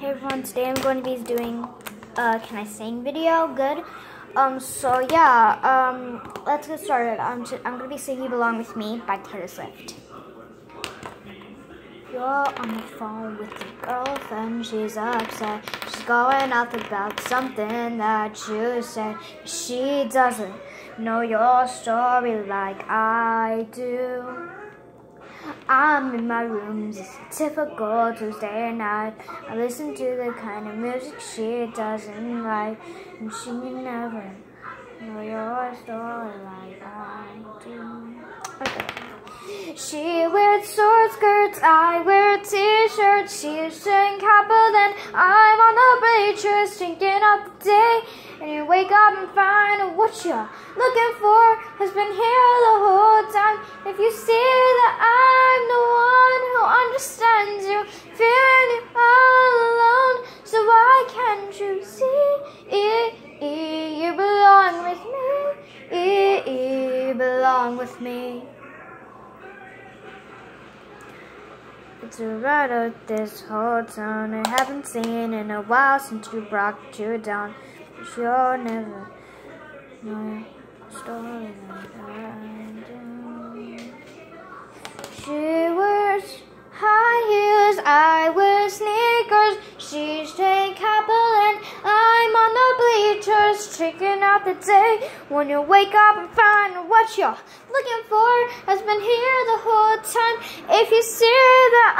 Hey everyone, today I'm going to be doing a Can I Sing video, good. Um, so yeah, um, let's get started. I'm, I'm going to be singing Belong With Me by Taylor Swift. You're on the phone with your girlfriend, she's upset. She's going off about something that you said. She doesn't know your story like I do. I'm in my room, it's a typical Tuesday night. I listen to the kind of music she doesn't like, and she never know your story like I do. Okay. She wears short skirts, I wear t-shirts. She's saying couple, then I'm on the bleachers, drinking up the day. And you wake up and find what you're looking for has been here the whole time. If you see Belong with me. It's a ride out this whole town. I haven't seen in a while since you brought you down. But you'll never know story. She wears high heels, I wear sneakers. She's Jane checking out the day. When you wake up and find what you're looking for has been here the whole time. If you see that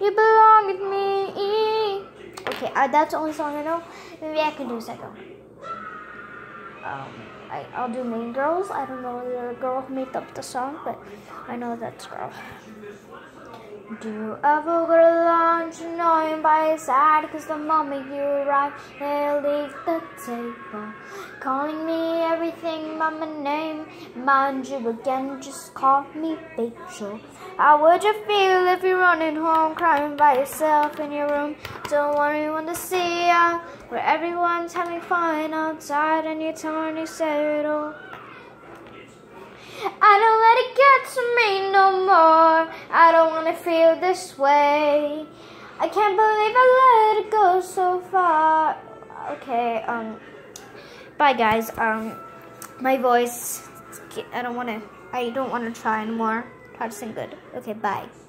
You belong with me. Okay, uh, that's the only song I know. Maybe I can do a second. Um, I, I'll do Mean Girls. I don't know the girl who made up the song, but I know that's girl. Do you ever go to lunch knowing by your side? Cause the moment you arrive, they'll leave the table. Calling me everything but my name. Mind you again, just call me Rachel. How would you feel if you're running home crying by yourself in your room? Don't want anyone to see ya. Where everyone's having fun outside and you're torn, you I don't let it get to me no more. I don't wanna feel this way. I can't believe I let it go so far. Okay, um, bye guys. Um, my voice, I don't wanna, I don't wanna try anymore. Try to sing good. Okay, bye.